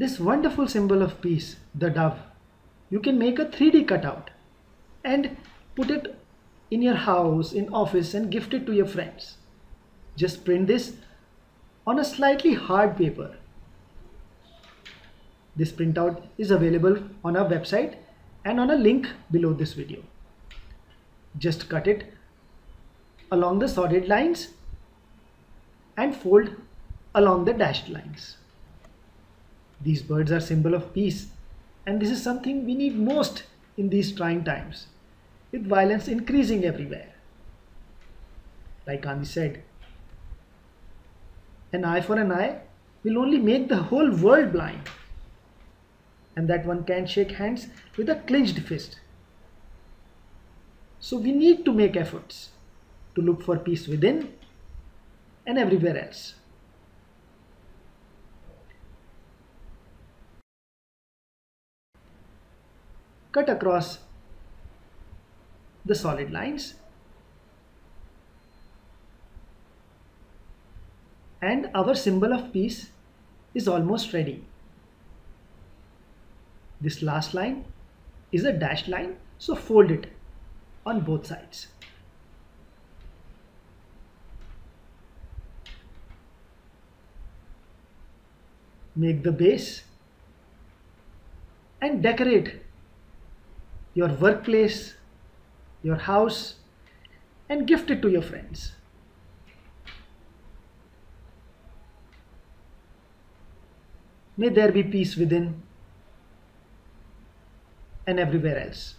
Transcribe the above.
This wonderful symbol of peace, the dove, you can make a 3D cutout and put it in your house, in office and gift it to your friends. Just print this on a slightly hard paper. This printout is available on our website and on a link below this video. Just cut it along the solid lines and fold along the dashed lines. These birds are symbol of peace and this is something we need most in these trying times with violence increasing everywhere. Like Gandhi said, an eye for an eye will only make the whole world blind and that one can't shake hands with a clenched fist. So we need to make efforts to look for peace within and everywhere else. Cut across the solid lines and our symbol of peace is almost ready. This last line is a dashed line so fold it on both sides. Make the base and decorate your workplace, your house and gift it to your friends. May there be peace within and everywhere else.